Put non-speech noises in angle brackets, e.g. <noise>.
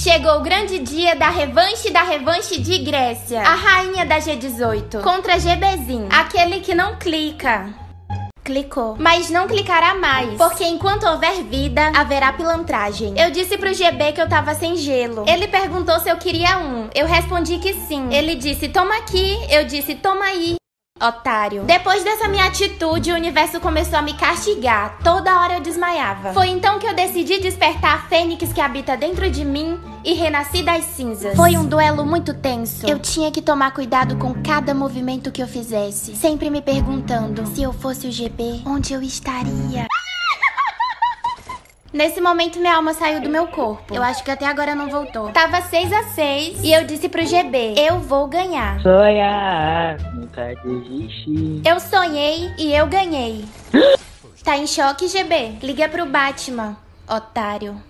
Chegou o grande dia da revanche da revanche de Grécia. A rainha da G18 contra GBzinho, aquele que não clica. Clicou. Mas não clicará mais, porque enquanto houver vida, haverá pilantragem. Eu disse pro GB que eu tava sem gelo. Ele perguntou se eu queria um. Eu respondi que sim. Ele disse, toma aqui. Eu disse, toma aí. Otário. Depois dessa minha atitude, o universo começou a me castigar. Toda hora eu desmaiava. Foi então que eu decidi despertar a fênix que habita dentro de mim e renasci das cinzas. Foi um duelo muito tenso. Eu tinha que tomar cuidado com cada movimento que eu fizesse. Sempre me perguntando se eu fosse o GB, onde eu estaria. <laughs> Nesse momento, minha alma saiu do meu corpo. Eu acho que até agora não voltou. Tava 6 a 6 e eu disse pro GB: Eu vou ganhar. Sonhar, desistir. Eu sonhei e eu ganhei. <gasps> tá em choque, GB? Liga pro Batman, otário.